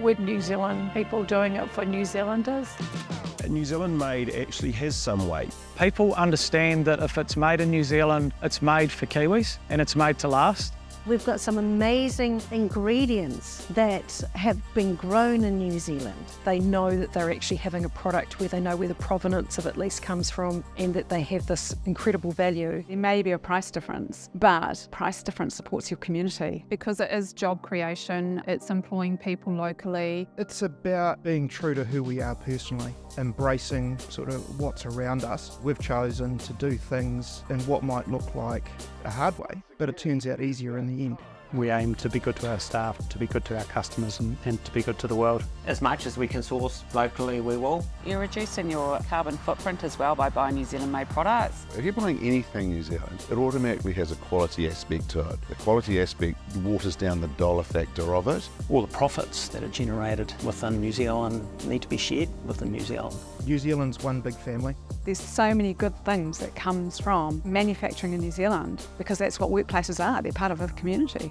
with New Zealand people doing it for New Zealanders. New Zealand made actually has some weight. People understand that if it's made in New Zealand, it's made for Kiwis and it's made to last. We've got some amazing ingredients that have been grown in New Zealand. They know that they're actually having a product where they know where the provenance of at least comes from and that they have this incredible value. There may be a price difference, but price difference supports your community. Because it is job creation, it's employing people locally. It's about being true to who we are personally, embracing sort of what's around us. We've chosen to do things in what might look like a hard way, but it turns out easier in the end. We aim to be good to our staff, to be good to our customers, and, and, to be good to the world. As much as we can source locally, we will. You're reducing your carbon footprint as well by buying New Zealand made products. If you're buying anything New Zealand, it automatically has a quality aspect to it. The quality aspect waters down the dollar factor of it. All the profits that are generated within New Zealand need to be shared within New Zealand. New Zealand's one big family. There's so many good things that comes from manufacturing in New Zealand because that's what workplaces are. They're part of a community.